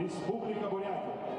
Республика Бурятия.